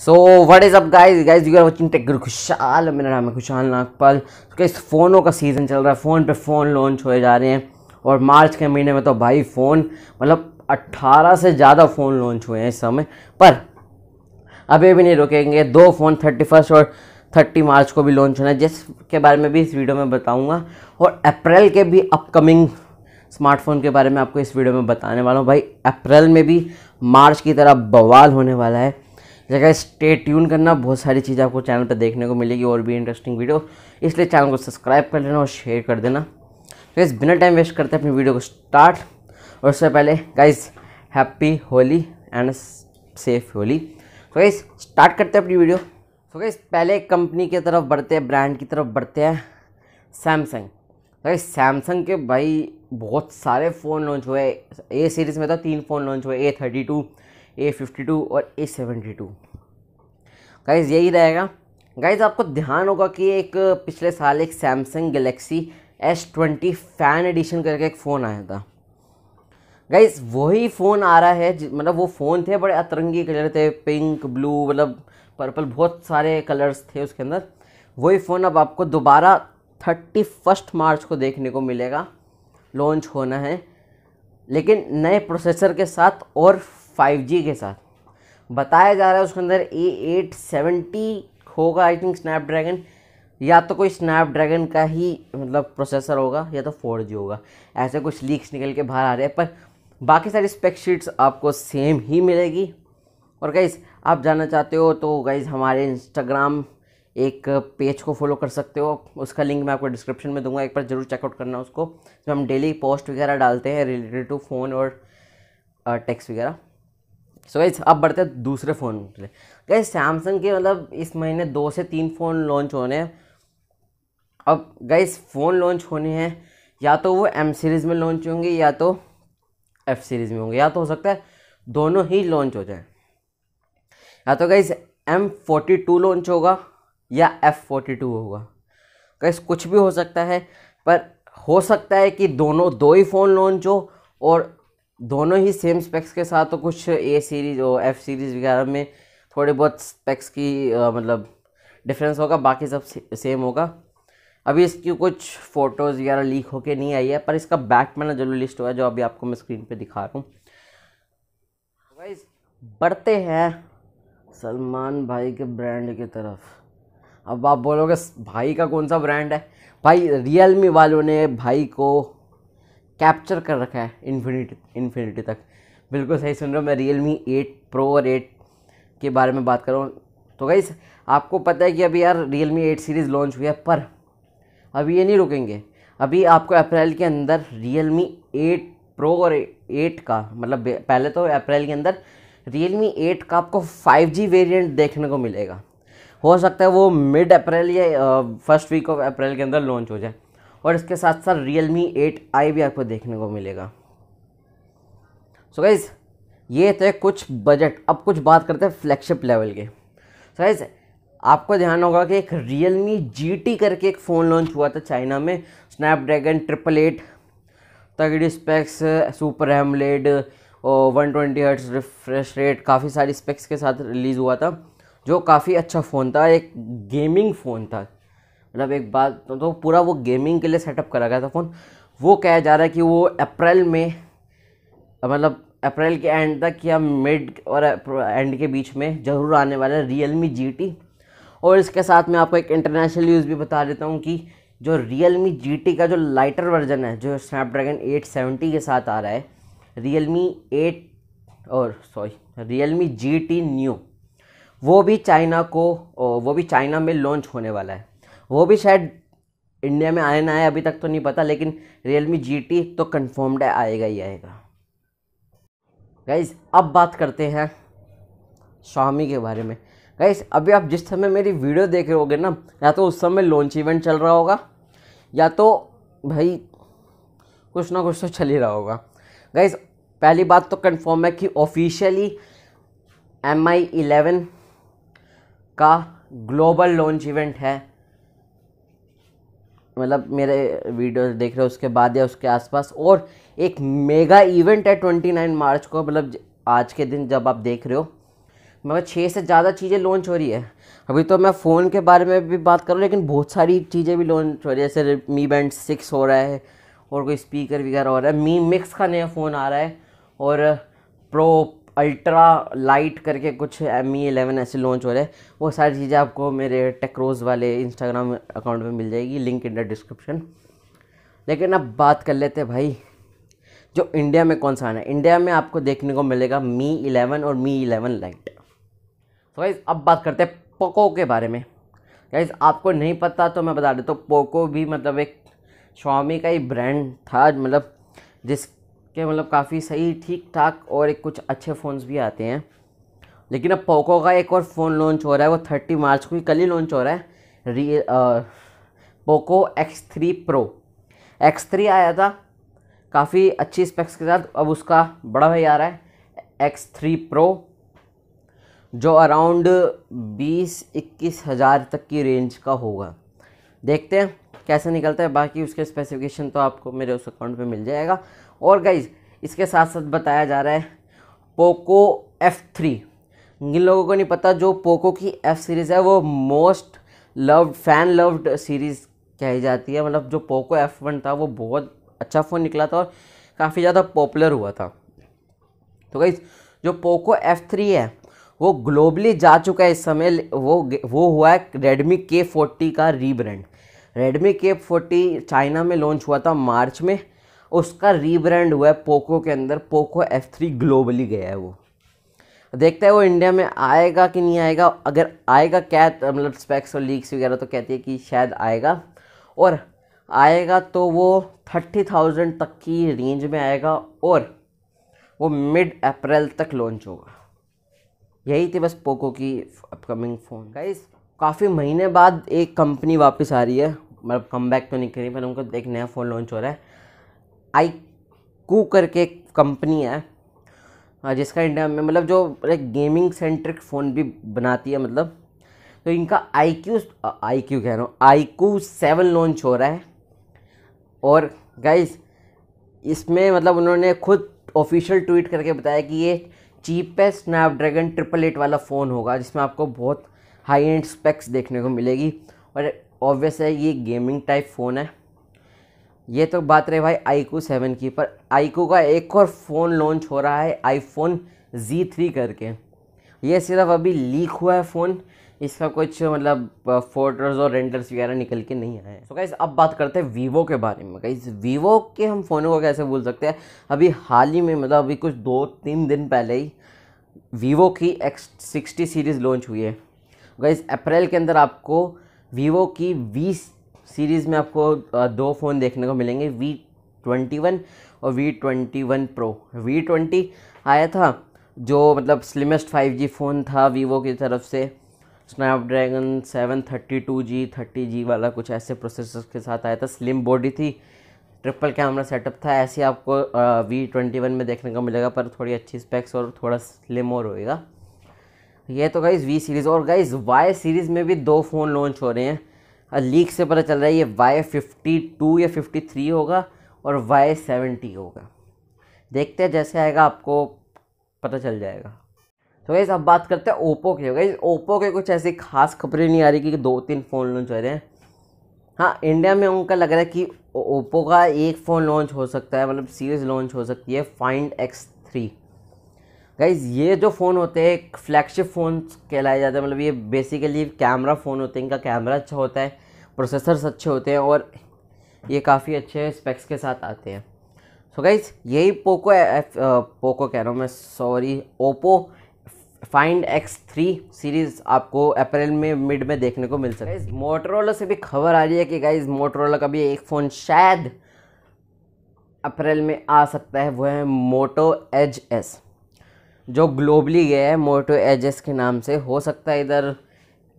So what is up guys guys you are watching tech Khushhal मेरा नाम है खुशहाल नागपाल। तो गाइस फ़ोनों का सीज़न चल रहा है। फ़ोन पे फ़ोन लॉन्च होए जा रहे हैं। और मार्च के महीने में तो भाई फ़ोन मतलब 18 से ज़्यादा फ़ोन लॉन्च हुए हैं इस समय। पर, अभी भी नहीं रुकेंगे। दो फ़ोन थर्टी फ़र्स्ट और थर्टी मार्च को भी लॉन्च होना है। जिसके बारे में भी इस वीडियो में बताऊँगा। और अप्रैल के भी अपकमिंग स्मार्टफ़ोन के बारे में आपको इस वीडियो में बताने वाला हूँ। भाई, अप्रैल में भी मार्च की तरह बवाल होने वाला है। जगह स्टे ट्यून करना। बहुत सारी चीज़ें आपको चैनल पर देखने को मिलेगी और भी इंटरेस्टिंग वीडियो इसलिए चैनल को सब्सक्राइब कर लेना और शेयर कर देना। तो इस बिना टाइम वेस्ट करते अपनी वीडियो को स्टार्ट और उससे पहले guys happy Holi and safe Holi. तो गाइज़ स्टार्ट करते हैं अपनी वीडियो तो गाइज़ पहले कंपनी की तरफ़ बढ़ते हैं ब्रांड की तरफ़ बढ़ते हैं। सैमसंग भाई सैमसंग के भाई, बहुत सारे फ़ोन लॉन्च हुए। ए सीरीज़ में तो तीन फ़ोन लॉन्च हुए A thirty two A fifty two और ए सेवेंटी टू गाइज़ यही रहेगा। गाइज़ आपको ध्यान होगा कि एक पिछले साल एक Samsung Galaxy S twenty fan edition करके एक फ़ोन आया था। गाइज़ वही फ़ोन आ रहा है मतलब वो फ़ोन थे, बड़े अतरंगी कलर थे पिंक ब्लू मतलब पर्पल बहुत सारे कलर्स थे उसके अंदर। वही फ़ोन अब आपको दोबारा थर्टी फ़र्स्ट मार्च को देखने को मिलेगा। लॉन्च होना है। लेकिन नए प्रोसेसर के साथ और 5G के साथ। बताया जा रहा है उसके अंदर ए एट सेवेंटी होगा आई थिंक स्नैपड्रैगन या तो कोई स्नैपड्रैगन का ही मतलब प्रोसेसर होगा, या तो फोर जी होगा। ऐसे कुछ लीक्स निकल के बाहर आ रहे हैं, पर बाकी सारी स्पेक शीट्स आपको सेम ही मिलेगी। और गाइज़ आप जानना चाहते हो तो गाइज़ हमारे इंस्टाग्राम एक पेज को फॉलो कर सकते हो। उसका लिंक मैं आपको डिस्क्रिप्शन में दूँगा, एक बार ज़रूर चेकआउट करना उसको। जो हम डेली पोस्ट वगैरह डालते हैं रिलेटेड टू फ़ोन और टेक्स्ट वगैरह। सो गाइज़ अब बढ़ते हैं दूसरे फ़ोन लिए गाइज़ सैमसंग के मतलब इस महीने दो से तीन फ़ोन लॉन्च होने हैं। अब गाइज़ फ़ोन लॉन्च होने हैं, या तो वो एम सीरीज़ में लॉन्च होंगे, या तो एफ़ सीरीज़ में होंगे, या तो हो सकता है दोनों ही लॉन्च हो जाए। या तो guys M forty two launch होगा, या एफ़ फोर्टी टू होगा। गाइज़ कुछ भी हो सकता है, पर हो सकता है कि दोनों दो ही फ़ोन लॉन्च हो, और दोनों ही सेम स्पेक्स के साथ तो कुछ ए सीरीज़ और एफ़ सीरीज़ वगैरह में थोड़े बहुत स्पेक्स की आ, मतलब डिफरेंस होगा बाकी सब सेम होगा। अभी इसकी कुछ फ़ोटोज़ वगैरह लीक होके नहीं आई है पर इसका बैक में ना ज़रूर लिस्ट हुआ है जो अभी आपको मैं स्क्रीन पे दिखा रहा हूँ। भाई बढ़ते हैं सलमान भाई के ब्रांड की तरफ़। अब आप बोलोगे भाई का कौन सा ब्रांड है? भाई रियलमी वालों ने भाई को कैप्चर कर रखा है इन्फिनिटी इन्फिनिटी तक। बिल्कुल सही सुन रहे हो, मैं रियल मी एट प्रो और एट के बारे में बात कर रहा हूँ। तो गाइस आपको पता है कि अभी यार real me eight series launch हुई है, पर अभी ये नहीं रुकेंगे। अभी आपको अप्रैल के अंदर रियल मी एट प्रो और एट का मतलब पहले तो अप्रैल के अंदर रियल मी एट का आपको फाइव जी वेरियंट देखने को मिलेगा। हो सकता है वो मिड अप्रैल या फ़र्स्ट वीक ऑफ़ अप्रैल के अंदर लॉन्च हो जाए। और इसके साथ साथ रियल मी एट आई भी आपको देखने को मिलेगा। सो so गाइज़ ये थे कुछ बजट अब कुछ बात करते हैं फ्लैगशिप लेवल के। सो so गाइज़ आपको ध्यान होगा कि एक रियल मी जी टी करके एक फ़ोन लॉन्च हुआ था चाइना में। स्नैपड्रैगन ट्रिपल एट तगड़ी स्पेक्स सुपर एमलेड और one twenty hertz refresh rate काफ़ी सारी स्पेक्स के साथ रिलीज़ हुआ था, जो काफ़ी अच्छा फ़ोन था, एक गेमिंग फ़ोन था। मतलब एक बात तो, तो पूरा वो गेमिंग के लिए सेटअप करा गया था फ़ोन वो कहा जा रहा है कि वो अप्रैल में मतलब अप्रैल के एंड तक या मिड और एंड के बीच में ज़रूर आने वाला है रियल मी जी टी और इसके साथ मैं आपको एक इंटरनेशनल न्यूज़ भी बता देता हूँ कि जो रियल मी जी टी का जो लाइटर वर्जन है जो स्नैपड्रैगन एट सेवेंटी के साथ आ रहा है रियल मी एट और sorry Realme G T new वो भी चाइना को वो भी चाइना में लॉन्च होने वाला है। वो भी शायद इंडिया में आए ना आए, अभी तक तो नहीं पता, लेकिन रियल मी जी तो कन्फर्म्ड है, आएगा ही आएगा। गाइज़ अब बात करते हैं स्वामी के बारे में। गाइज़ अभी आप जिस समय मेरी वीडियो देख रहे होगे ना, या तो उस समय लॉन्च इवेंट चल रहा होगा, या तो भाई कुछ ना कुछ तो चल ही रहा होगा। गाइज़ पहली बात तो कंफर्म है कि ऑफिशियली एम आई इलेवन का ग्लोबल लॉन्च इवेंट है। मतलब मेरे वीडियो देख रहे हो, उसके बाद या उसके आसपास, और एक मेगा इवेंट है ट्वेंटी नाइन मार्च को मतलब आज के दिन जब आप देख रहे हो। मगर छः से ज़्यादा चीज़ें लॉन्च हो रही है। अभी तो मैं फ़ोन के बारे में भी बात करूँ लेकिन बहुत सारी चीज़ें भी लॉन्च हो रही है, जैसे मी बैंड सिक्स हो रहा है, और कोई स्पीकर वगैरह हो रहा है। मी मिक्स का नया फ़ोन आ रहा है, और प्रो अल्ट्रा लाइट करके कुछ एम ई एलेवन ऐसे लॉन्च हो रहे हैं। वो सारी चीज़ें आपको मेरे टेक्रोज़ वाले इंस्टाग्राम अकाउंट में मिल जाएगी लिंक इन द डिस्क्रिप्शन लेकिन अब बात कर लेते हैं भाई, जो इंडिया में कौन सा आना है? इंडिया में आपको देखने को मिलेगा मी इलेवन और मी इलेवन लाइट तो गाइज़ अब बात करते हैं पोको के बारे में। गाइज़ आपको नहीं पता तो मैं बता देता हूँ पोको भी मतलब एक स्वामी का ही ब्रांड था मतलब जिसके मतलब काफ़ी सही ठीक ठाक और एक कुछ अच्छे फ़ोन्स भी आते हैं। लेकिन अब पोको का एक और फ़ोन लॉन्च हो रहा है, वो थर्टी मार्च को ही कल ही लॉन्च हो रहा है। री Poco X three pro X three आया था, काफ़ी अच्छी स्पेक्स के साथ, अब उसका बड़ा भाई आ रहा है एक्स थ्री प्रो जो अराउंड बीस, इक्कीस हज़ार तक की रेंज का होगा। देखते हैं, कैसे निकलता है, बाकी उसके स्पेसिफिकेशन तो आपको मेरे उस अकाउंट पे मिल जाएगा। और गाइज़ इसके साथ साथ बताया जा रहा है पोको एफ़ थ्री जिन लोगों को नहीं पता जो पोको की एफ़ सीरीज़ है, वो most loved fan loved series कही जाती है। मतलब जो पोको एफ़ वन था, वो बहुत अच्छा फ़ोन निकला था और काफ़ी ज़्यादा पॉपुलर हुआ था। तो गाइज़ जो पोको एफ़ थ्री है, वो ग्लोबली जा चुका है इस समय। वो वो हुआ है रेडमी के फोर्टी का rebrand Redmi K forty China में लॉन्च हुआ था मार्च में। उसका रीब्रांड हुआ है पोको के अंदर। पोको एफ़ थ्री ग्लोबली गया है वो। देखते हैं वो इंडिया में आएगा कि नहीं आएगा। अगर आएगा क्या मतलब स्पेक्स और लीक्स वगैरह तो कहती है कि शायद आएगा। और आएगा तो वो थर्टी थाउज़ेंड तक की रेंज में आएगा और वो मिड अप्रैल तक लॉन्च होगा। यही थी बस पोको की अपकमिंग फ़ोन गाइस काफ़ी महीने बाद एक कंपनी वापस आ रही है। मतलब कम बैक तो नहीं करी, पर उनको एक नया फ़ोन लॉन्च हो रहा है। आई कू करके एक कंपनी है हाँ, जिसका इंडिया में मतलब जो एक गेमिंग सेंट्रिक फ़ोन भी बनाती है मतलब। तो इनका आई क्यू आई क्यू कह रहा हूँ आई क्यू सेवन लॉन्च हो रहा है। और गाइस इसमें मतलब उन्होंने खुद ऑफिशियल ट्वीट करके बताया कि ये चीपेस्ट स्नैपड्रैगन ट्रिपल एट वाला फ़ोन होगा जिसमें आपको बहुत हाई एंड स्पेक्स देखने को मिलेगी। और ऑब्वियस है ये गेमिंग टाइप फ़ोन है। ये तो बात रही भाई आईकू सेवन की, पर आईकू का एक और फ़ोन लॉन्च हो रहा है आईफोन जी थ्री करके। ये सिर्फ़ अभी लीक हुआ है फ़ोन, इसका कुछ मतलब फ़ोटोज़ और रेंडर्स वगैरह निकल के नहीं आए तो गाइज़ अब बात करते हैं वीवो के बारे में। गाइज़ वीवो के हम फ़ोनों को कैसे भूल सकते हैं? अभी हाल ही में मतलब अभी कुछ दो तीन दिन पहले ही वीवो की एक्स सिक्सटी सीरीज़ लॉन्च हुई है। गाइज़ अप्रैल के अंदर आपको वीवो की वी सीरीज़ में आपको दो फ़ोन देखने को मिलेंगे वी ट्वेंटी वन और V twenty one pro V twenty आया था, जो मतलब स्लिमेस्ट फाइव जी फ़ोन था वीवो की तरफ़ से। Snapdragon seven thirty two G thirty G वाला कुछ ऐसे प्रोसेसर के साथ आया था। स्लिम बॉडी थी ट्रिपल कैमरा सेटअप था, ऐसे आपको वी ट्वेंटी वन में देखने को मिलेगा, पर थोड़ी अच्छी स्पेक्स और थोड़ा स्लिम और होएगा। ये तो गाइज़ वी सीरीज़ और गाइज़ वाई सीरीज़ में भी दो फ़ोन लॉन्च हो रहे हैं। लीक से पता चल रहा है ये वाई फिफ्टी टू या फिफ्टी थ्री होगा और वाई सेवेंटी होगा। देखते हैं जैसे आएगा, आपको पता चल जाएगा। तो वैसे अब बात करते हैं ओप्पो के। गई ओप्पो के कुछ ऐसी खास खबरें नहीं आ रही कि दो तीन फ़ोन लॉन्च हो रहे हैं। हाँ इंडिया में उनका लग रहा है कि ओप्पो का एक फ़ोन लॉन्च हो सकता है मतलब सीरीज़ लॉन्च हो सकती है फाइंड एक्स थ्री गाइज़ ये जो फ़ोन होते हैं, एक फ्लैगशिप फ़ोन कहलाए जाते हैं। मतलब ये बेसिकली कैमरा फ़ोन होते हैं, इनका कैमरा अच्छा होता है प्रोसेसर्स अच्छे होते हैं और ये काफ़ी अच्छे स्पेक्स के साथ आते हैं। सो गाइज़ यही पोको एफ़ पोको कह रहा हूँ मैं sorry Oppo Find X three series आपको अप्रैल में मिड में देखने को मिल सकता है। मोटरोला से भी खबर आ रही है कि गाइज़ मोटरोला का भी एक फ़ोन शायद अप्रैल में आ सकता है, वो है मोटो एज एस जो ग्लोबली गया है, मोटो एज एस के नाम से, हो सकता है इधर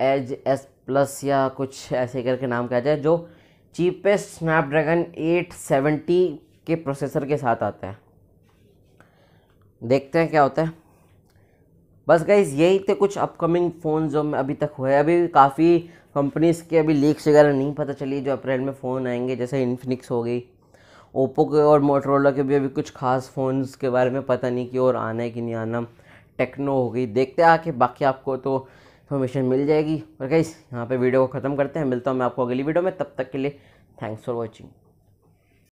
एज एस प्लस या कुछ ऐसे करके नाम कहा जाए, जो चीपेस्ट स्नैपड्रैगन 870 के प्रोसेसर के साथ आता है। देखते हैं क्या होता है। बस गाइज़ यही थे कुछ अपकमिंग फ़ोन जो अभी तक हुए अभी काफ़ी कंपनीज़ के अभी लीक्स वगैरह नहीं पता चली, जो अप्रैल में फ़ोन आएँगे, जैसे इन्फिनिक्स हो गई। ओप्पो के और मोटरोला के भी अभी कुछ खास फ़ोन्स के बारे में पता नहीं कि और आना है कि नहीं आना। टेक्नो हो गई। देखते आके बाकी आपको तो इन्फॉर्मेशन मिल जाएगी। और गाइस यहाँ पे वीडियो को ख़त्म करते हैं। मिलता हूँ मैं आपको अगली वीडियो में। तब तक के लिए थैंक्स फॉर वॉचिंग